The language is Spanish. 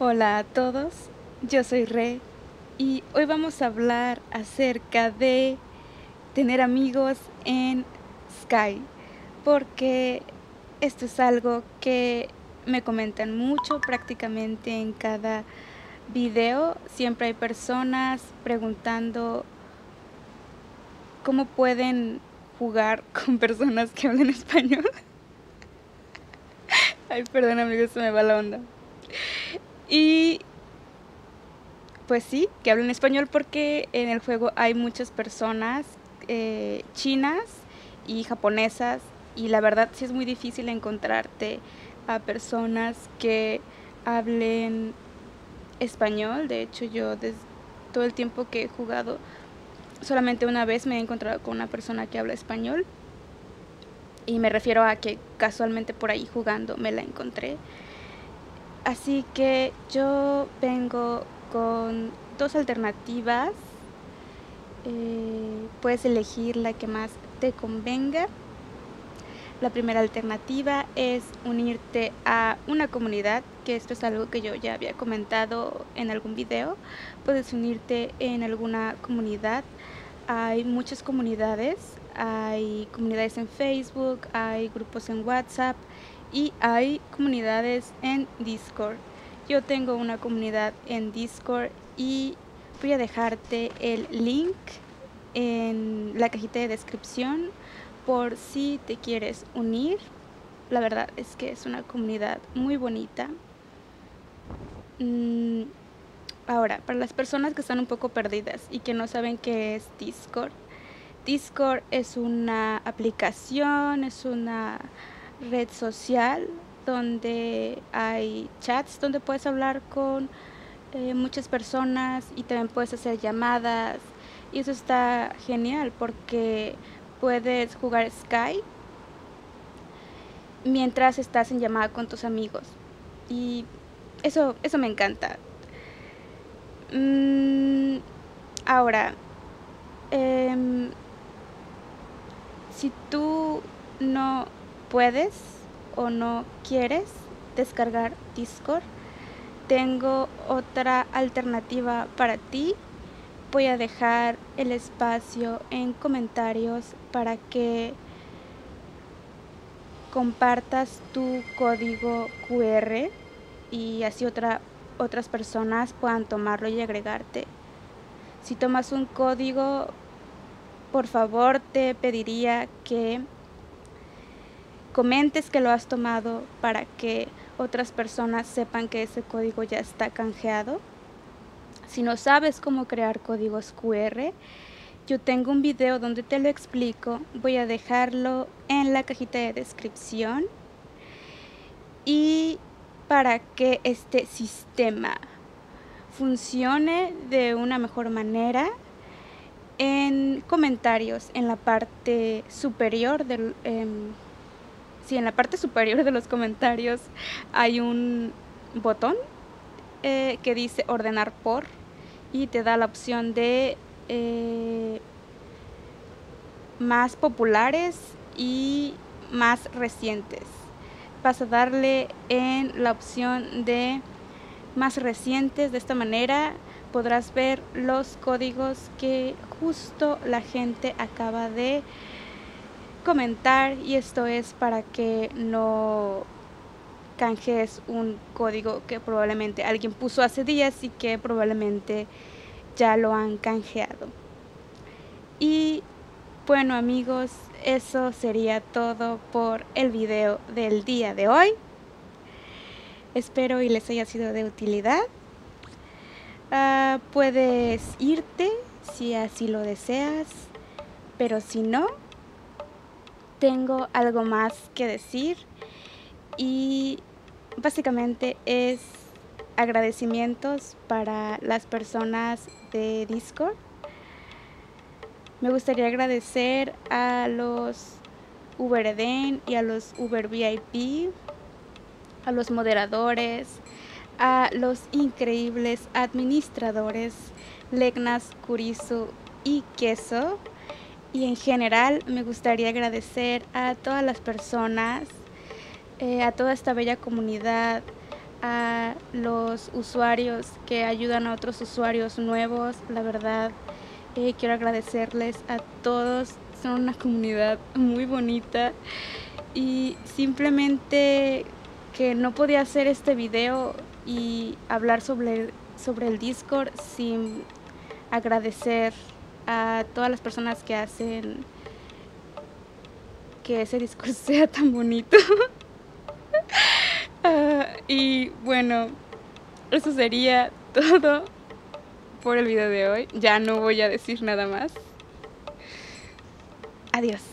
Hola a todos, yo soy Re y hoy vamos a hablar acerca de tener amigos en Sky, porque esto es algo que me comentan mucho prácticamente en cada video, siempre hay personas preguntando cómo pueden jugar con personas que hablan español. Ay, perdón amigos, se me va la onda. Y pues sí, que hablan español porque en el juego hay muchas personas eh, chinas y japonesas y la verdad sí es muy difícil encontrarte a personas que hablen español. De hecho yo desde todo el tiempo que he jugado solamente una vez me he encontrado con una persona que habla español. Y me refiero a que casualmente por ahí jugando me la encontré. Así que yo vengo con dos alternativas. Eh, puedes elegir la que más te convenga. La primera alternativa es unirte a una comunidad, que esto es algo que yo ya había comentado en algún video. Puedes unirte en alguna comunidad. Hay muchas comunidades, hay comunidades en Facebook, hay grupos en WhatsApp, y hay comunidades en Discord. Yo tengo una comunidad en Discord y voy a dejarte el link en la cajita de descripción por si te quieres unir. La verdad es que es una comunidad muy bonita. Mm, ahora, para las personas que están un poco perdidas y que no saben qué es Discord, Discord es una aplicación, es una red social donde hay chats donde puedes hablar con eh, muchas personas y también puedes hacer llamadas. Y eso está genial porque puedes jugar Skype mientras estás en llamada con tus amigos. Y eso eso me encanta. Mm, ahora em, si tú no puedes o no quieres descargar Discord, tengo otra alternativa para ti. Voy a dejar el espacio en comentarios para que compartas tu código QR y así otra, otras personas puedan tomarlo y agregarte. Si tomas un código, por favor te pediría que comentes que lo has tomado para que otras personas sepan que ese código ya está canjeado. Si no sabes cómo crear códigos QR, yo tengo un video donde te lo explico. Voy a dejarlo en la cajita de descripción. Y para que este sistema funcione de una mejor manera, en comentarios en la parte superior del... Em, si en la parte superior de los comentarios hay un botón eh, que dice ordenar por y te da la opción de eh, más populares y más recientes. Vas a darle en la opción de más recientes. De esta manera podrás ver los códigos que justo la gente acaba de comentar y esto es para que no canjees un código que probablemente alguien puso hace días y que probablemente ya lo han canjeado. Y bueno amigos, eso sería todo por el video del día de hoy. Espero y les haya sido de utilidad. Ah, puedes irte si así lo deseas, pero si no, tengo algo más que decir y básicamente es agradecimientos para las personas de Discord. Me gustaría agradecer a los Ubereden y a los Uber VIP, a los moderadores, a los increíbles administradores Legnas, Curizo y Queso y en general me gustaría agradecer a todas las personas, eh, a toda esta bella comunidad, a los usuarios que ayudan a otros usuarios nuevos. La verdad, eh, quiero agradecerles a todos. Son una comunidad muy bonita y simplemente que no podía hacer este video y hablar sobre, sobre el Discord sin agradecer a todas las personas que hacen que ese Discord sea tan bonito. Ah, y bueno, eso sería todo por el video de hoy. Ya no voy a decir nada más. Adiós.